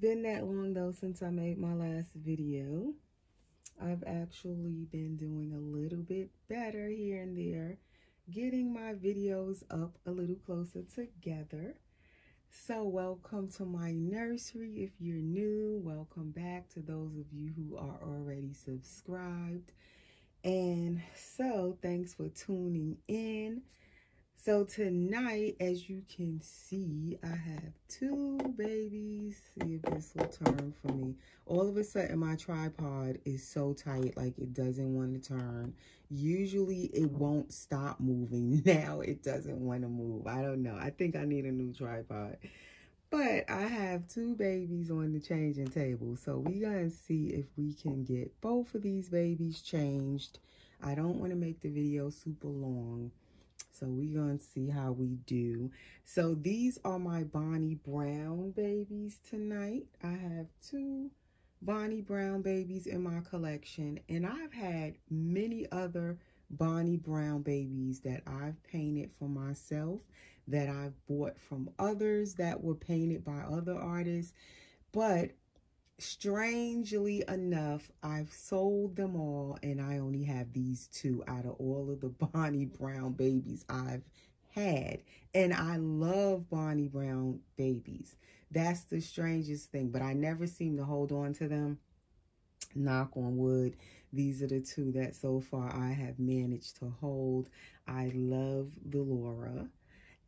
been that long though since I made my last video. I've actually been doing a little bit better here and there, getting my videos up a little closer together. So welcome to my nursery if you're new. Welcome back to those of you who are already subscribed. And so thanks for tuning in. So tonight, as you can see, I have two babies. See if this will turn for me. All of a sudden, my tripod is so tight, like it doesn't want to turn. Usually, it won't stop moving. Now, it doesn't want to move. I don't know. I think I need a new tripod. But I have two babies on the changing table. So we're going to see if we can get both of these babies changed. I don't want to make the video super long. So we're going to see how we do. So these are my Bonnie Brown babies tonight. I have two Bonnie Brown babies in my collection. And I've had many other Bonnie Brown babies that I've painted for myself, that I've bought from others that were painted by other artists. But strangely enough, I've sold them all and I only have these two out of all of the Bonnie Brown babies I've had. And I love Bonnie Brown babies. That's the strangest thing, but I never seem to hold on to them. Knock on wood. These are the two that so far I have managed to hold. I love the Laura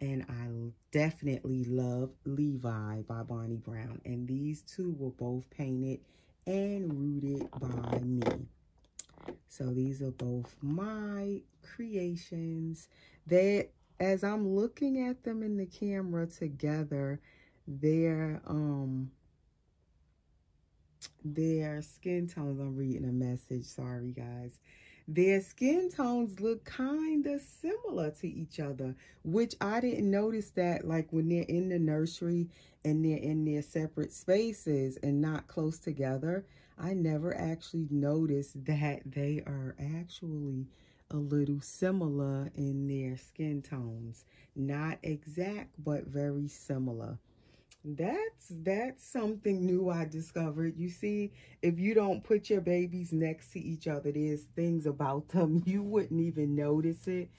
and I definitely love Levi by Bonnie Brown. And these two were both painted and rooted by me. So these are both my creations. That as I'm looking at them in the camera together, their um their skin tones. I'm reading a message. Sorry, guys. Their skin tones look kind of similar to each other, which I didn't notice that like when they're in the nursery and they're in their separate spaces and not close together. I never actually noticed that they are actually a little similar in their skin tones. Not exact, but very similar. That's that's something new I discovered. You see, if you don't put your babies next to each other, there's things about them you wouldn't even notice it.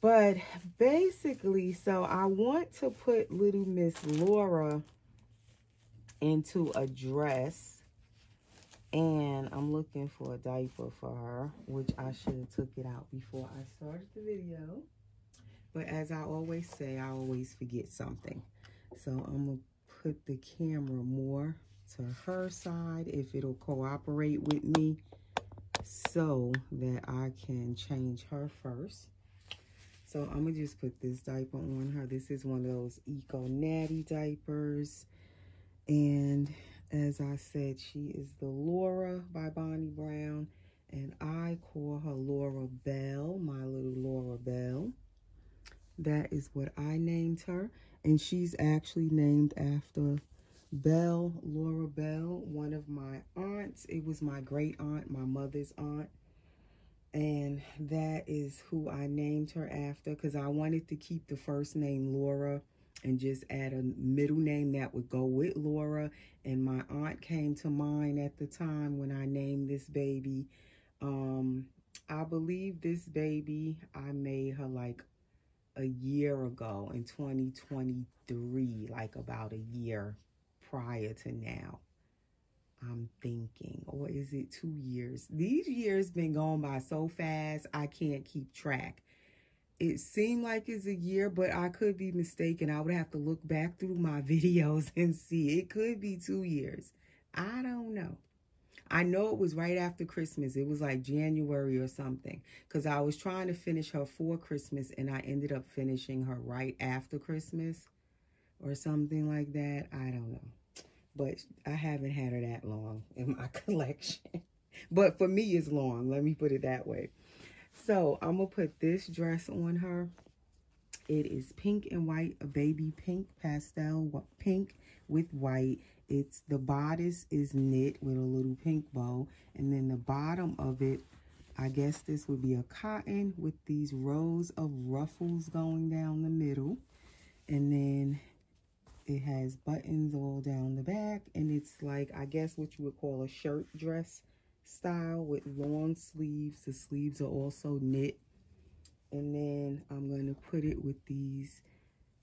But basically, so I want to put little Miss Laura into a dress. And I'm looking for a diaper for her, which I should have took it out before I started the video. But as I always say, I always forget something. So I'm going to put the camera more to her side if it'll cooperate with me so that I can change her first. So I'm going to just put this diaper on her. This is one of those Eco Natty diapers. And as I said, she is the Laura by Bonnie Brown. And I call her Laura Bell, my little Laura Bell. That is what I named her. And she's actually named after Bell, Laura Bell, one of my aunts. It was my great aunt, my mother's aunt. And that is who I named her after because I wanted to keep the first name Laura and just add a middle name that would go with Laura. And my aunt came to mind at the time when I named this baby. Um, I believe this baby, I made her like a year ago in 2023, like about a year prior to now. I'm thinking, or is it two years? These years been going by so fast, I can't keep track. It seemed like it's a year, but I could be mistaken. I would have to look back through my videos and see. It could be two years. I don't know. I know it was right after Christmas. It was like January or something. Because I was trying to finish her for Christmas and I ended up finishing her right after Christmas or something like that. I don't know. But I haven't had her that long in my collection. but for me, it's long. Let me put it that way. So I'm going to put this dress on her. It is pink and white, a baby pink pastel pink with white. It's the bodice is knit with a little pink bow. And then the bottom of it, I guess this would be a cotton with these rows of ruffles going down the middle. And then it has buttons all down the back and it's like I guess what you would call a shirt dress style with long sleeves the sleeves are also knit and then I'm going to put it with these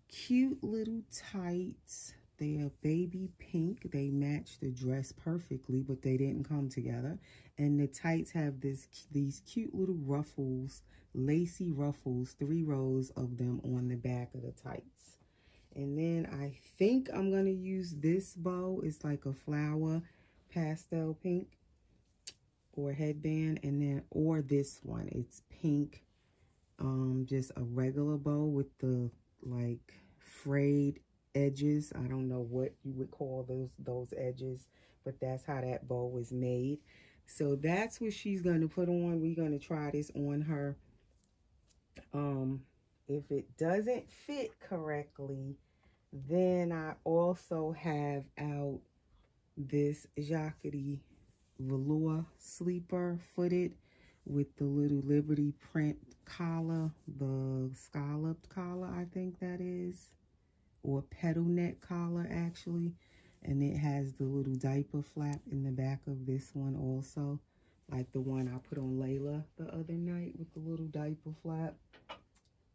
cute little tights they are baby pink. They match the dress perfectly, but they didn't come together. And the tights have this these cute little ruffles, lacy ruffles, three rows of them on the back of the tights. And then I think I'm going to use this bow. It's like a flower pastel pink or headband. And then, or this one. It's pink, um, just a regular bow with the like frayed edges. I don't know what you would call those those edges, but that's how that bow was made. So that's what she's going to put on. We're going to try this on her. Um, if it doesn't fit correctly, then I also have out this Jacquerie velour sleeper footed with the little Liberty print collar, the scalloped collar, I think that is or petal neck collar actually. And it has the little diaper flap in the back of this one also. Like the one I put on Layla the other night with the little diaper flap.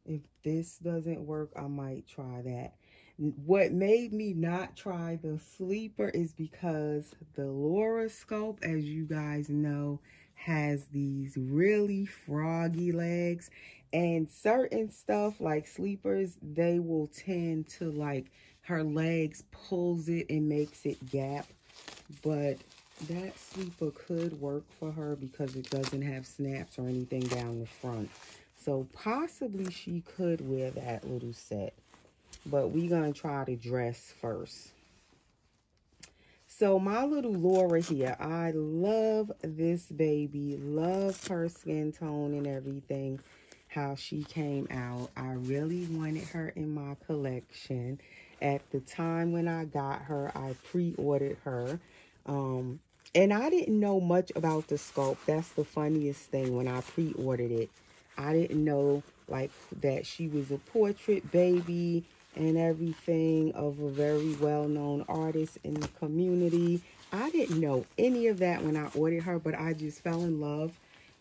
If this doesn't work, I might try that. What made me not try the sleeper is because the Laura Sculpt, as you guys know, has these really froggy legs and certain stuff like sleepers they will tend to like her legs pulls it and makes it gap. But that sleeper could work for her because it doesn't have snaps or anything down the front. So possibly she could wear that little set. But we're gonna try to dress first. So my little Laura here, I love this baby, love her skin tone and everything how she came out. I really wanted her in my collection. At the time when I got her, I pre-ordered her. Um, and I didn't know much about the sculpt. That's the funniest thing when I pre-ordered it. I didn't know like that she was a portrait baby and everything of a very well-known artist in the community. I didn't know any of that when I ordered her, but I just fell in love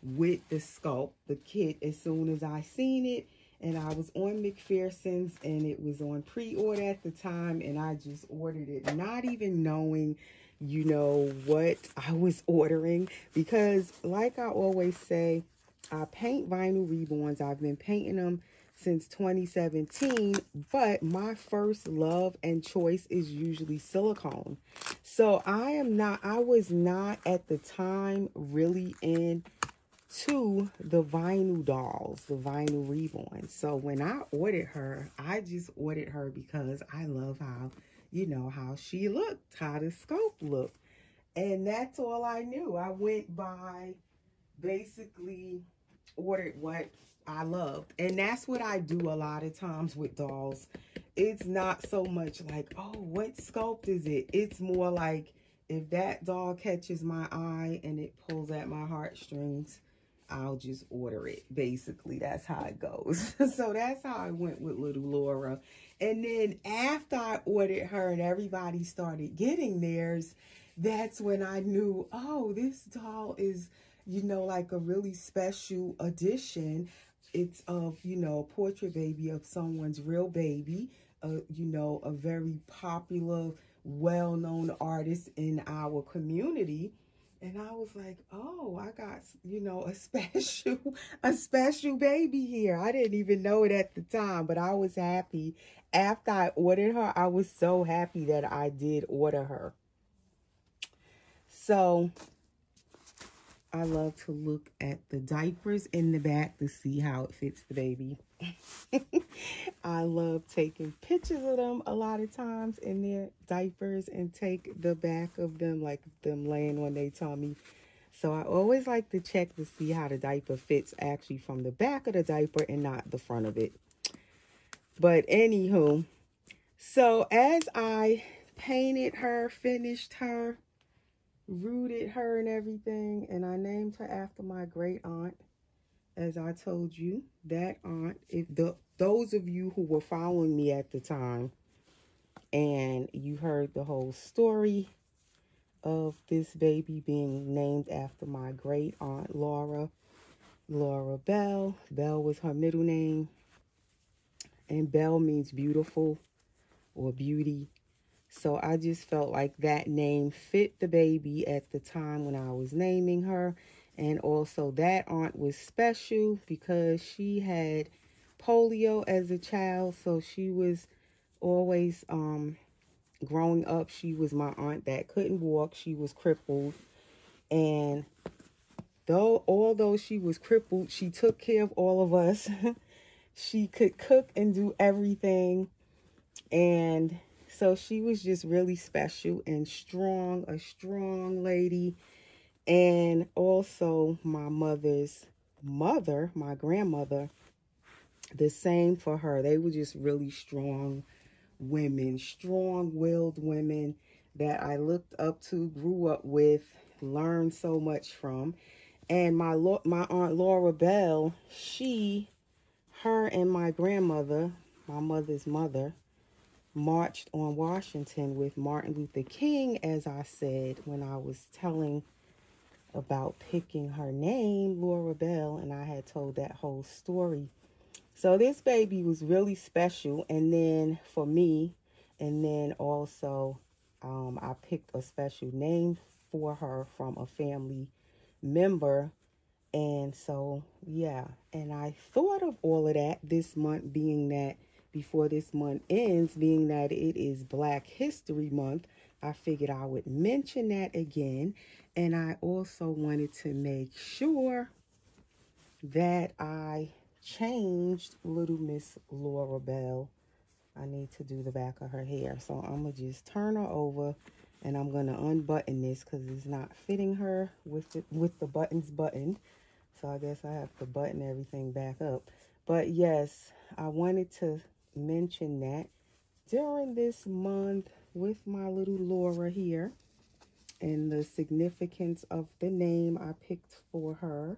with the sculpt, the kit, as soon as I seen it. And I was on McPherson's and it was on pre-order at the time. And I just ordered it, not even knowing, you know, what I was ordering. Because like I always say, I paint vinyl reborns. I've been painting them since 2017, but my first love and choice is usually silicone. So I am not, I was not at the time really in to the vinyl dolls, the vinyl reborn. So when I ordered her, I just ordered her because I love how, you know, how she looked, how the sculpt looked. And that's all I knew. I went by basically ordered what I loved. And that's what I do a lot of times with dolls. It's not so much like, oh, what sculpt is it? It's more like if that doll catches my eye and it pulls at my heartstrings, I'll just order it. Basically, that's how it goes. so that's how I went with little Laura. And then after I ordered her and everybody started getting theirs, that's when I knew, oh, this doll is, you know, like a really special edition. It's of, you know, a portrait baby of someone's real baby, uh, you know, a very popular, well-known artist in our community and I was like, oh, I got, you know, a special, a special baby here. I didn't even know it at the time, but I was happy. After I ordered her, I was so happy that I did order her. So I love to look at the diapers in the back to see how it fits the baby. I love taking pictures of them a lot of times in their diapers and take the back of them, like them laying on their tummy. So I always like to check to see how the diaper fits actually from the back of the diaper and not the front of it. But anywho, so as I painted her, finished her, rooted her and everything. And I named her after my great aunt. As I told you, that aunt, if the those of you who were following me at the time And you heard the whole story of this baby being named after my great aunt Laura, Laura Bell. Bell was her middle name. And Bell means beautiful or beauty. So I just felt like that name fit the baby at the time when I was naming her. And also that aunt was special because she had polio as a child. So she was always, um, growing up, she was my aunt that couldn't walk. She was crippled. And though, although she was crippled, she took care of all of us. she could cook and do everything. And so she was just really special and strong, a strong lady. And also my mother's mother, my grandmother, the same for her. They were just really strong women, strong-willed women that I looked up to, grew up with, learned so much from. And my my aunt Laura Bell, she, her and my grandmother, my mother's mother, marched on Washington with Martin Luther King, as I said when I was telling about picking her name, Laura Bell, and I had told that whole story. So this baby was really special, and then for me, and then also um, I picked a special name for her from a family member. And so, yeah, and I thought of all of that this month being that before this month ends, being that it is Black History Month, I figured I would mention that again. And I also wanted to make sure that I changed Little Miss Laura Bell. I need to do the back of her hair. So I'm going to just turn her over and I'm going to unbutton this because it's not fitting her with the, with the buttons buttoned. So I guess I have to button everything back up. But yes, I wanted to mention that during this month with my little Laura here and the significance of the name I picked for her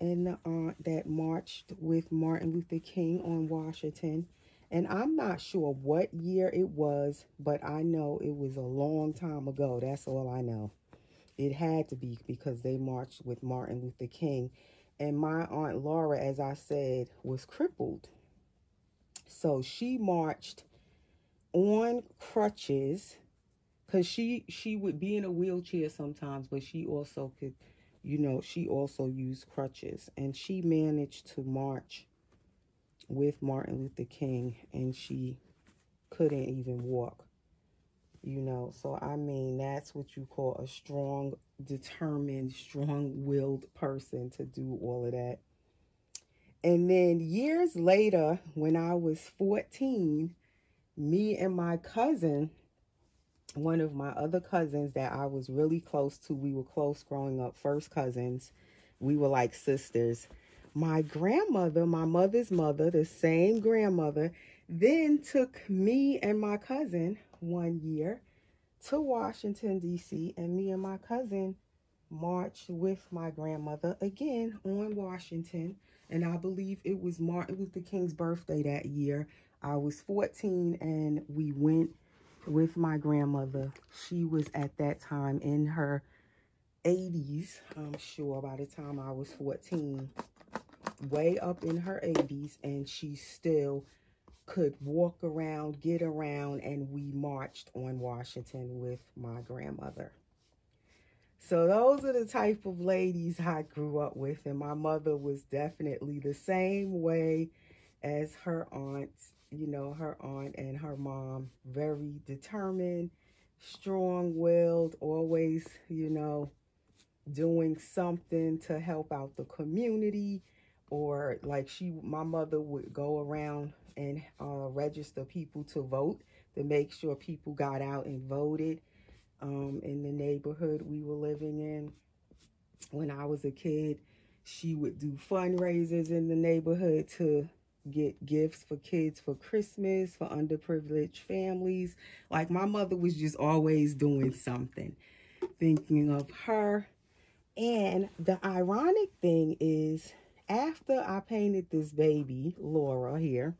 and the aunt that marched with Martin Luther King on Washington. And I'm not sure what year it was, but I know it was a long time ago. That's all I know. It had to be because they marched with Martin Luther King. And my Aunt Laura, as I said, was crippled. So she marched on crutches because she she would be in a wheelchair sometimes, but she also could, you know, she also used crutches. And she managed to march with Martin Luther King and she couldn't even walk. You know, so I mean, that's what you call a strong, determined, strong willed person to do all of that. And then years later, when I was 14, me and my cousin, one of my other cousins that I was really close to, we were close growing up, first cousins. We were like sisters. My grandmother, my mother's mother, the same grandmother, then took me and my cousin one year to Washington, D.C., and me and my cousin marched with my grandmother again on Washington and I believe it was Martin Luther King's birthday that year. I was 14 and we went with my grandmother. She was at that time in her 80s, I'm sure, by the time I was 14. Way up in her 80s and she still could walk around, get around, and we marched on Washington with my grandmother. So those are the type of ladies I grew up with. And my mother was definitely the same way as her aunt, you know, her aunt and her mom. Very determined, strong-willed, always, you know, doing something to help out the community. Or like she, my mother would go around and uh, register people to vote to make sure people got out and voted um, in the neighborhood we were living in. When I was a kid, she would do fundraisers in the neighborhood to get gifts for kids for Christmas, for underprivileged families. Like my mother was just always doing something, thinking of her. And the ironic thing is, after I painted this baby, Laura here,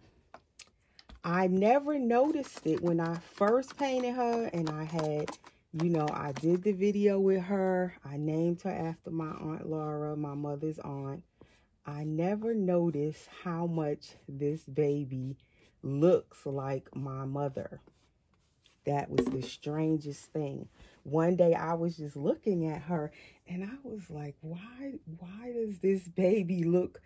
I never noticed it when I first painted her and I had, you know, I did the video with her. I named her after my Aunt Laura, my mother's aunt. I never noticed how much this baby looks like my mother. That was the strangest thing. One day I was just looking at her and I was like, why, why does this baby look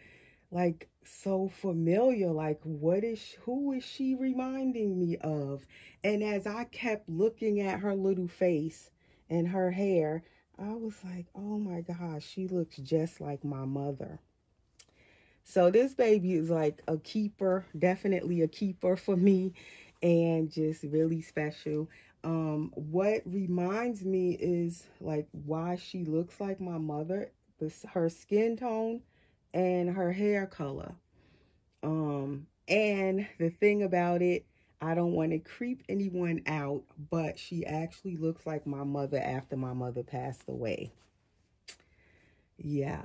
like so familiar like what is she, who is she reminding me of? And as i kept looking at her little face and her hair i was like oh my gosh she looks just like my mother. So this baby is like a keeper definitely a keeper for me and just really special. Um what reminds me is like why she looks like my mother this her skin tone and her hair color. Um, and the thing about it, I don't want to creep anyone out, but she actually looks like my mother after my mother passed away. Yeah,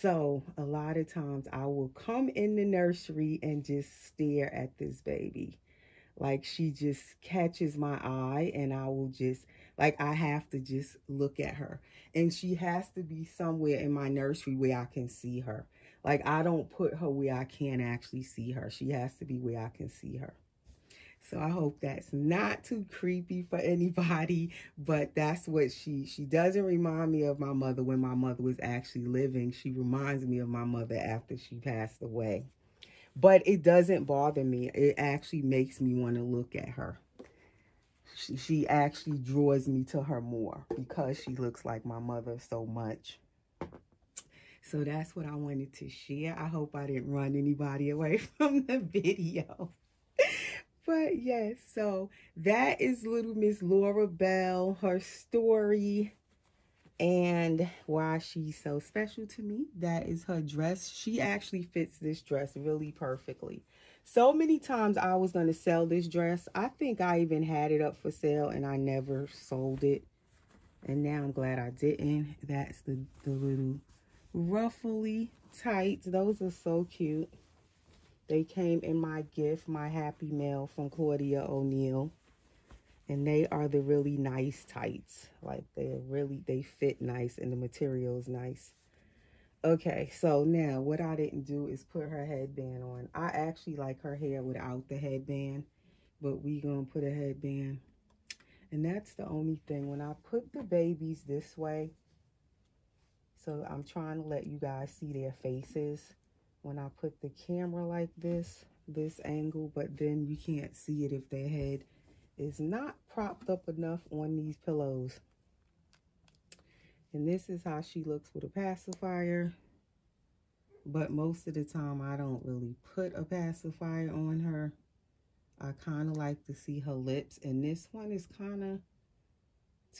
so a lot of times I will come in the nursery and just stare at this baby. Like she just catches my eye and I will just, like I have to just look at her. And she has to be somewhere in my nursery where I can see her. Like I don't put her where I can't actually see her. She has to be where I can see her. So I hope that's not too creepy for anybody, but that's what she, she doesn't remind me of my mother when my mother was actually living. She reminds me of my mother after she passed away. But it doesn't bother me. It actually makes me want to look at her. She, she actually draws me to her more because she looks like my mother so much. So that's what I wanted to share. I hope I didn't run anybody away from the video. but yes, so that is little Miss Laura Bell, her story and why she's so special to me. That is her dress. She actually fits this dress really perfectly. So many times I was going to sell this dress. I think I even had it up for sale and I never sold it. And now I'm glad I didn't. That's the, the little ruffly tights. Those are so cute. They came in my gift, my Happy Mail from Claudia O'Neill. And they are the really nice tights. Like they're really, they fit nice and the material is nice. Okay, so now what I didn't do is put her headband on. I actually like her hair without the headband. But we gonna put a headband. And that's the only thing. When I put the babies this way, so I'm trying to let you guys see their faces when I put the camera like this, this angle, but then you can't see it if their head is not propped up enough on these pillows. And this is how she looks with a pacifier. But most of the time, I don't really put a pacifier on her. I kind of like to see her lips. And this one is kind of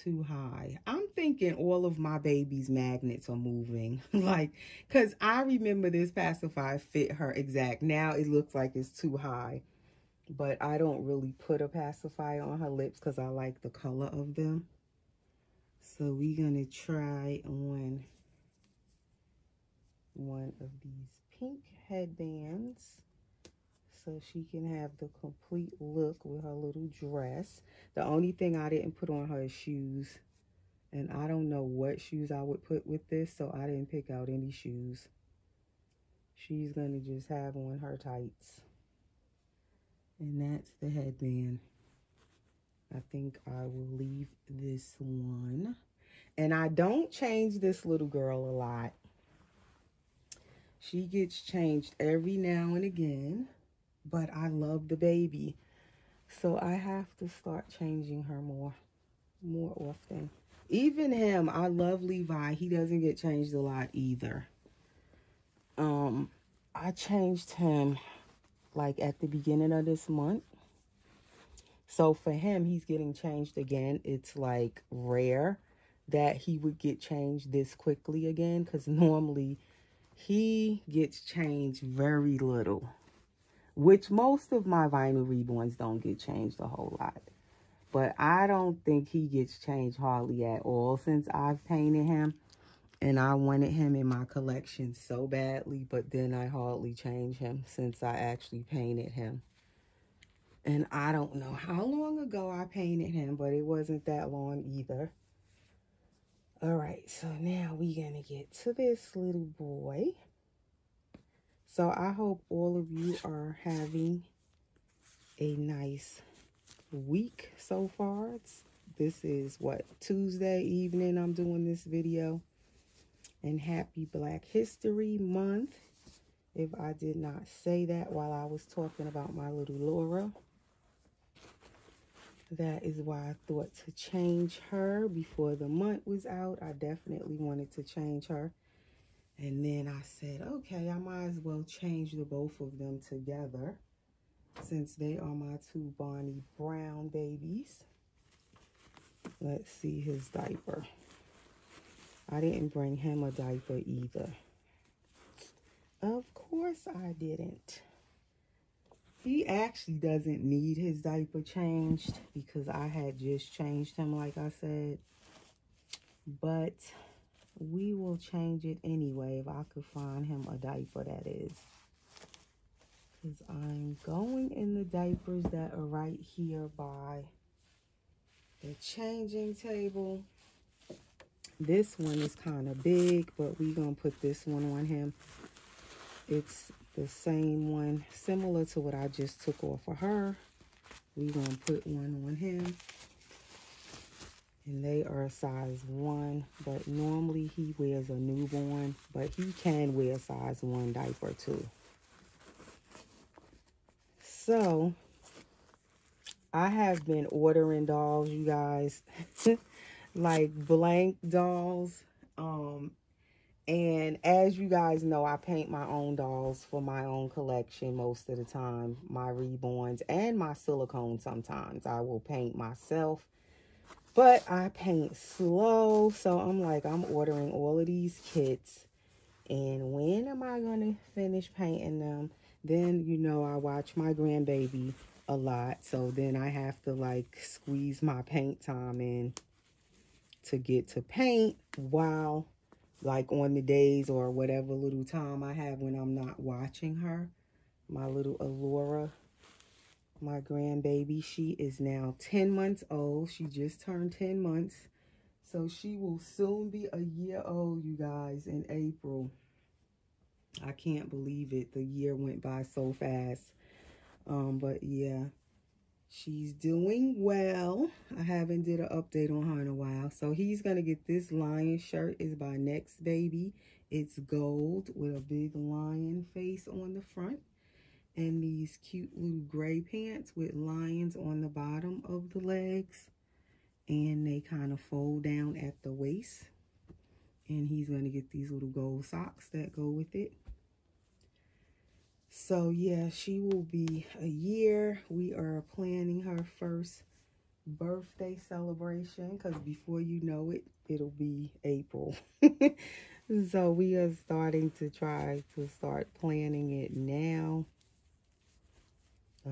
too high. I'm thinking all of my baby's magnets are moving. like, because I remember this pacifier fit her exact. Now it looks like it's too high. But I don't really put a pacifier on her lips because I like the color of them. So we're going to try on one of these pink headbands so she can have the complete look with her little dress. The only thing I didn't put on her is shoes. And I don't know what shoes I would put with this, so I didn't pick out any shoes. She's going to just have on her tights. And that's the headband. I think I will leave this one. And I don't change this little girl a lot. She gets changed every now and again but I love the baby. So I have to start changing her more, more often. Even him, I love Levi. He doesn't get changed a lot either. Um, I changed him like at the beginning of this month. So for him, he's getting changed again. It's like rare that he would get changed this quickly again because normally he gets changed very little which most of my vinyl reborns don't get changed a whole lot. But I don't think he gets changed hardly at all since I've painted him. And I wanted him in my collection so badly, but then I hardly change him since I actually painted him. And I don't know how long ago I painted him, but it wasn't that long either. All right, so now we're going to get to this little boy. So I hope all of you are having a nice week so far. It's, this is what, Tuesday evening I'm doing this video. And happy Black History Month. If I did not say that while I was talking about my little Laura. That is why I thought to change her before the month was out. I definitely wanted to change her. And then I said, okay, I might as well change the both of them together since they are my two Bonnie Brown babies. Let's see his diaper. I didn't bring him a diaper either. Of course I didn't. He actually doesn't need his diaper changed because I had just changed him like I said. But we will change it anyway if I could find him a diaper that is. Because I'm going in the diapers that are right here by the changing table. This one is kind of big, but we're going to put this one on him. It's the same one, similar to what I just took off of her. We're to put one on him. And they are a size 1, but normally he wears a newborn, but he can wear a size 1 diaper too. So, I have been ordering dolls, you guys. like blank dolls. Um, and as you guys know, I paint my own dolls for my own collection most of the time. My reborns and my silicone sometimes. I will paint myself. But I paint slow. So I'm like, I'm ordering all of these kits. And when am I going to finish painting them? Then, you know, I watch my grandbaby a lot. So then I have to like squeeze my paint time in to get to paint while like on the days or whatever little time I have when I'm not watching her. My little Alora, my grandbaby, she is now 10 months old. She just turned 10 months. So she will soon be a year old, you guys, in April. I can't believe it. The year went by so fast. Um, but yeah, She's doing well. I haven't did an update on her in a while. So he's going to get this lion shirt. is by Next Baby. It's gold with a big lion face on the front. And these cute little gray pants with lions on the bottom of the legs. And they kind of fold down at the waist. And he's going to get these little gold socks that go with it. So yeah, she will be a year. We are planning her first birthday celebration because before you know it, it'll be April. so we are starting to try to start planning it now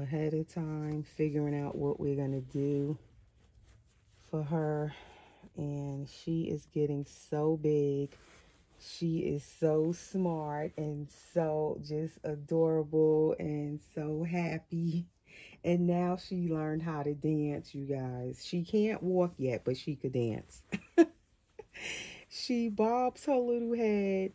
ahead of time, figuring out what we're going to do for her. And she is getting so big. She is so smart and so just adorable and so happy. And now she learned how to dance, you guys. She can't walk yet, but she could dance. she bobs her little head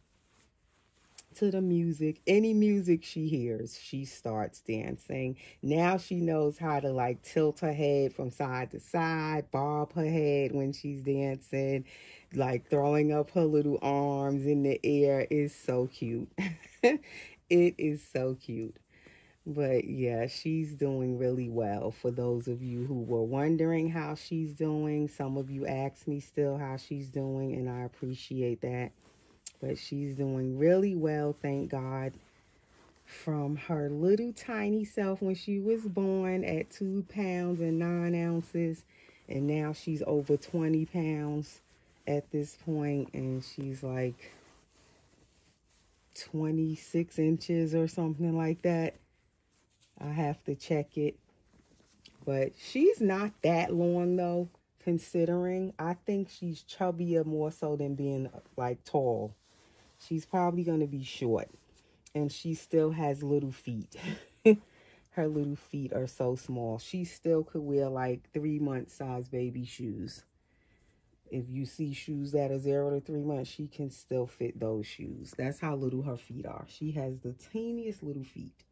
to the music. Any music she hears, she starts dancing. Now she knows how to like tilt her head from side to side, bob her head when she's dancing like throwing up her little arms in the air is so cute. it is so cute. But yeah, she's doing really well. For those of you who were wondering how she's doing, some of you asked me still how she's doing, and I appreciate that. But she's doing really well, thank God. From her little tiny self when she was born at two pounds and nine ounces, and now she's over 20 pounds at this point and she's like 26 inches or something like that. I have to check it. But she's not that long though, considering. I think she's chubbier more so than being like tall. She's probably going to be short. And she still has little feet. her little feet are so small. She still could wear like three month size baby shoes. If you see shoes that are zero to three months, she can still fit those shoes. That's how little her feet are. She has the teeniest little feet.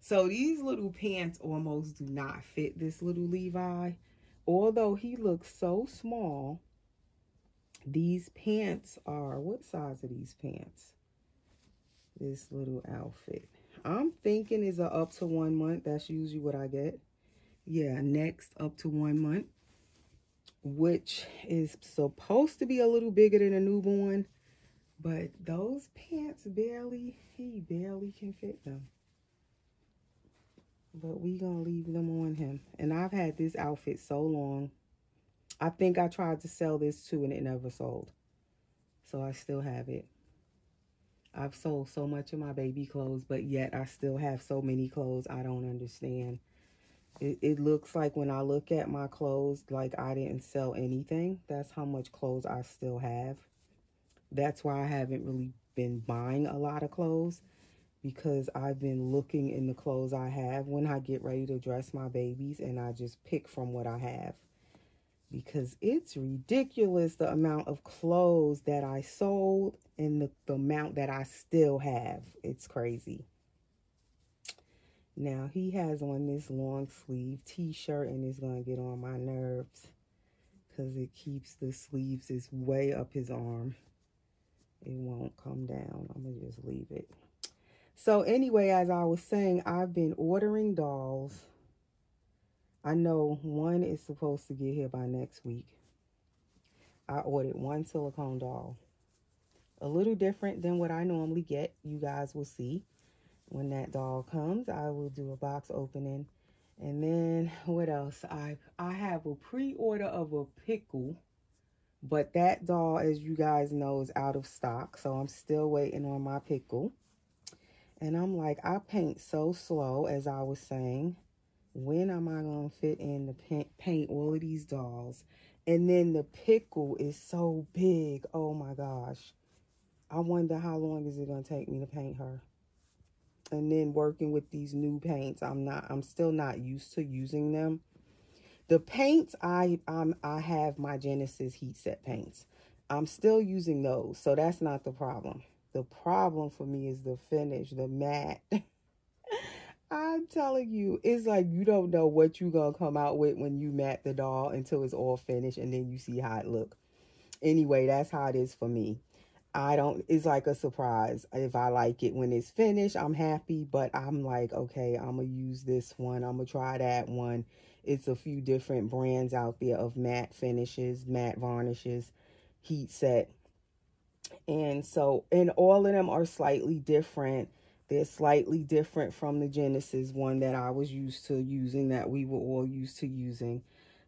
So these little pants almost do not fit this little Levi. Although he looks so small, these pants are, what size are these pants? This little outfit. I'm thinking is a up to one month. That's usually what I get. Yeah, next up to one month. Which is supposed to be a little bigger than a newborn. But those pants barely, he barely can fit them. But we gonna leave them on him. And I've had this outfit so long. I think I tried to sell this too and it never sold. So I still have it. I've sold so much of my baby clothes, but yet I still have so many clothes I don't understand. It, it looks like when I look at my clothes, like I didn't sell anything. That's how much clothes I still have. That's why I haven't really been buying a lot of clothes because I've been looking in the clothes I have when I get ready to dress my babies and I just pick from what I have. Because it's ridiculous the amount of clothes that I sold and the, the amount that I still have. It's crazy. Now he has on this long sleeve t-shirt and it's going to get on my nerves because it keeps the sleeves is way up his arm. It won't come down. I'm going to just leave it. So anyway, as I was saying, I've been ordering dolls. I know one is supposed to get here by next week. I ordered one silicone doll. A little different than what I normally get. You guys will see when that doll comes. I will do a box opening. And then what else? I I have a pre-order of a pickle. But that doll, as you guys know, is out of stock. So I'm still waiting on my pickle. And I'm like, I paint so slow, as I was saying. When am I going to fit in to paint, all of these dolls? And then the pickle is so big. Oh my gosh. I wonder how long is it going to take me to paint her. And then working with these new paints, I'm not, I'm still not used to using them. The paints, I, I have my Genesis heat set paints. I'm still using those, so that's not the problem. The problem for me is the finish, the matte. I'm telling you, it's like you don't know what you're going to come out with when you mat the doll until it's all finished and then you see how it look. Anyway, that's how it is for me. I don't, it's like a surprise. If I like it when it's finished, I'm happy, but I'm like, okay, I'm going to use this one. I'm going to try that one. It's a few different brands out there of matte finishes, matte varnishes, heat set. And so, and all of them are slightly different. They're slightly different from the Genesis one that I was used to using, that we were all used to using.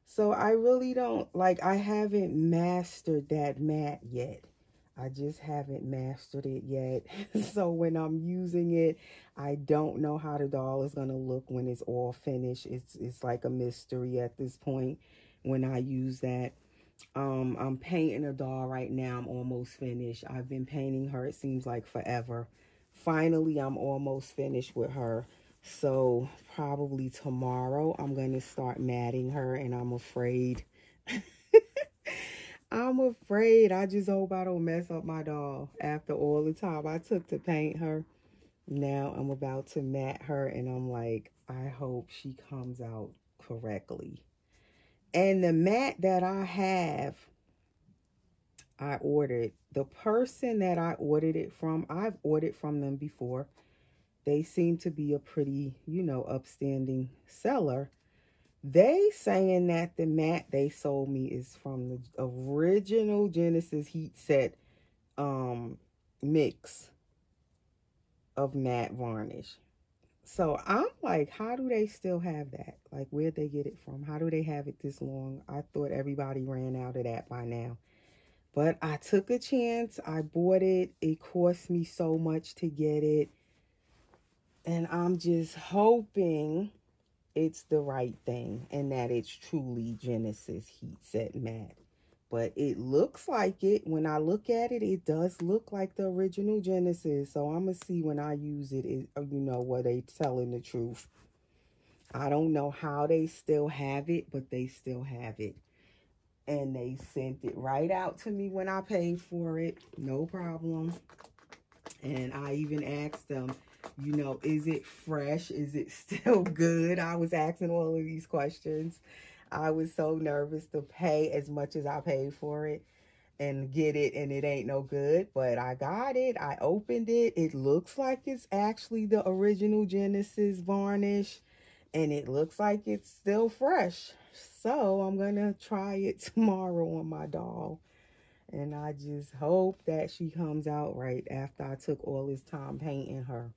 So I really don't, like, I haven't mastered that mat yet. I just haven't mastered it yet. so when I'm using it, I don't know how the doll is going to look when it's all finished. It's, it's like a mystery at this point when I use that. Um, I'm painting a doll right now. I'm almost finished. I've been painting her, it seems like forever. Finally, I'm almost finished with her. So probably tomorrow, I'm going to start matting her. And I'm afraid... I'm afraid. I just hope I don't mess up my doll after all the time I took to paint her. Now I'm about to mat her and I'm like, I hope she comes out correctly. And the mat that I have, I ordered. The person that I ordered it from, I've ordered from them before. They seem to be a pretty, you know, upstanding seller. They saying that the mat they sold me is from the original Genesis heat set um, mix of matte varnish. So I'm like, how do they still have that? Like, where'd they get it from? How do they have it this long? I thought everybody ran out of that by now. But I took a chance. I bought it. It cost me so much to get it. And I'm just hoping it's the right thing and that it's truly Genesis Heat Set Matte. But it looks like it. When I look at it, it does look like the original Genesis. So I'm going to see when I use it, it, uh, you know, what they telling the truth. I don't know how they still have it, but they still have it. And they sent it right out to me when I paid for it. No problem. And I even asked them, you know, is it fresh? Is it still good? I was asking all of these questions. I was so nervous to pay as much as I paid for it and get it and it ain't no good but I got it I opened it it looks like it's actually the original Genesis varnish and it looks like it's still fresh so I'm gonna try it tomorrow on my doll and I just hope that she comes out right after I took all this time painting her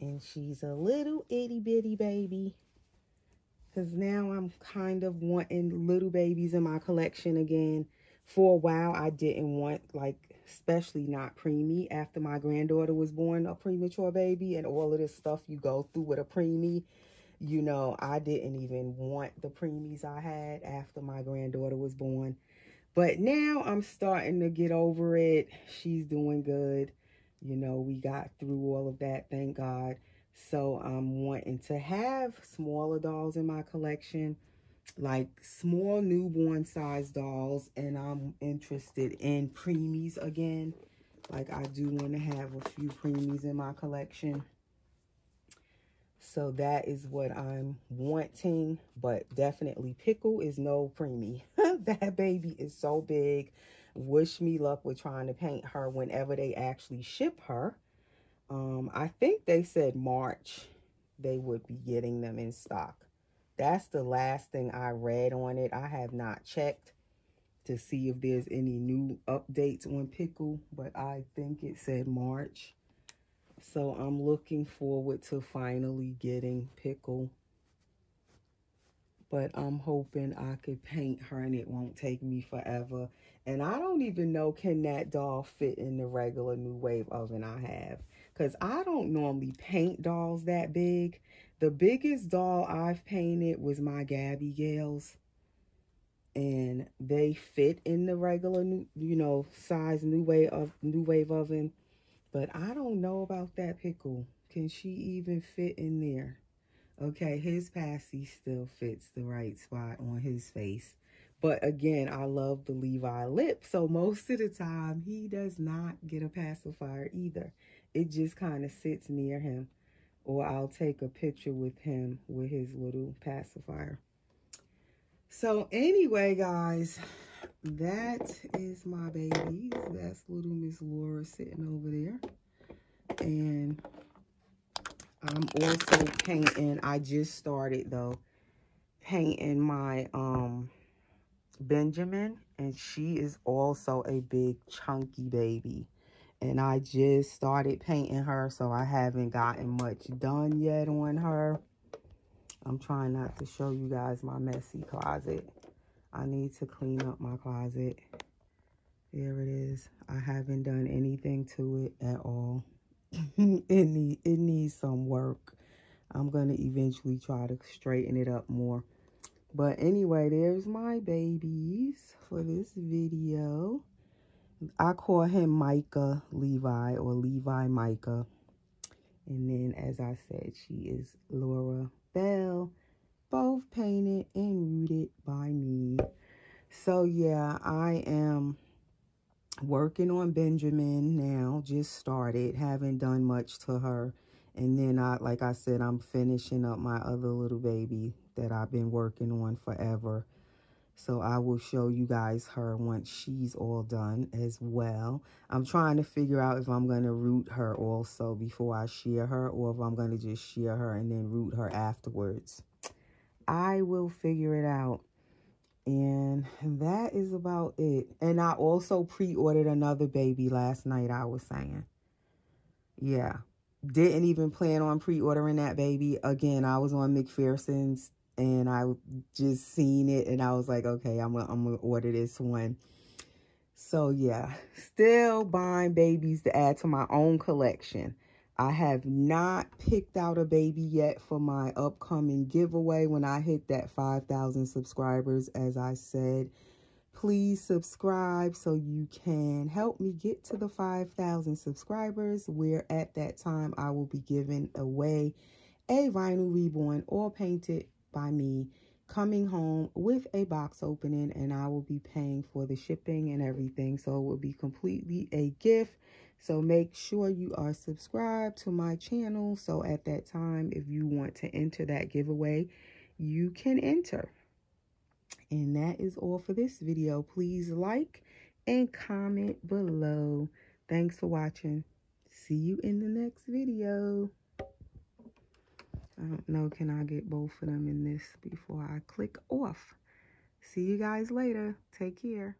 and she's a little itty bitty baby because now I'm kind of wanting little babies in my collection again. For a while, I didn't want, like, especially not preemie. After my granddaughter was born, a premature baby, and all of this stuff you go through with a preemie, you know, I didn't even want the preemies I had after my granddaughter was born. But now I'm starting to get over it. She's doing good. You know, we got through all of that, thank God. So I'm wanting to have smaller dolls in my collection, like small newborn size dolls. And I'm interested in preemies again. Like I do want to have a few preemies in my collection. So that is what I'm wanting. But definitely Pickle is no preemie. that baby is so big. Wish me luck with trying to paint her whenever they actually ship her. Um, I think they said March they would be getting them in stock. That's the last thing I read on it. I have not checked to see if there's any new updates on Pickle, but I think it said March. So I'm looking forward to finally getting Pickle. But I'm hoping I could paint her and it won't take me forever. And I don't even know can that doll fit in the regular NuWave oven I have because I don't normally paint dolls that big. The biggest doll I've painted was my Gabby Gales. And they fit in the regular, new, you know, size NuWave of NuWave oven. But I don't know about that pickle. Can she even fit in there? Okay, his passy still fits the right spot on his face. But again, I love the Levi lip. So most of the time, he does not get a pacifier either it just kind of sits near him. Or I'll take a picture with him with his little pacifier. So anyway, guys, that is my babies. That's little Miss Laura sitting over there. And I'm also painting, I just started though, painting my um Benjamin. And she is also a big chunky baby and I just started painting her, so I haven't gotten much done yet on her. I'm trying not to show you guys my messy closet. I need to clean up my closet. There it is. I haven't done anything to it at all. it, need, it needs some work. I'm going to eventually try to straighten it up more. But anyway, there's my babies for this video. I call him Micah Levi or Levi Micah. And then, as I said, she is Laura Bell, both painted and rooted by me. So, yeah, I am working on Benjamin now. Just started. Haven't done much to her. And then, I, like I said, I'm finishing up my other little baby that I've been working on forever. So I will show you guys her once she's all done as well. I'm trying to figure out if I'm going to root her also before I shear her or if I'm going to just shear her and then root her afterwards. I will figure it out. And that is about it. And I also pre-ordered another baby last night, I was saying. Yeah. Didn't even plan on pre-ordering that baby. Again, I was on McPherson's and I just seen it and I was like, okay, I'm gonna, I'm gonna order this one. So yeah, still buying babies to add to my own collection. I have not picked out a baby yet for my upcoming giveaway when I hit that 5,000 subscribers, as I said. Please subscribe so you can help me get to the 5,000 subscribers, where at that time I will be giving away a vinyl reborn or painted by me coming home with a box opening and I will be paying for the shipping and everything. So it will be completely a gift. So make sure you are subscribed to my channel. So at that time, if you want to enter that giveaway, you can enter. And that is all for this video. Please like and comment below. Thanks for watching. See you in the next video. I don't know, can I get both of them in this before I click off? See you guys later. Take care.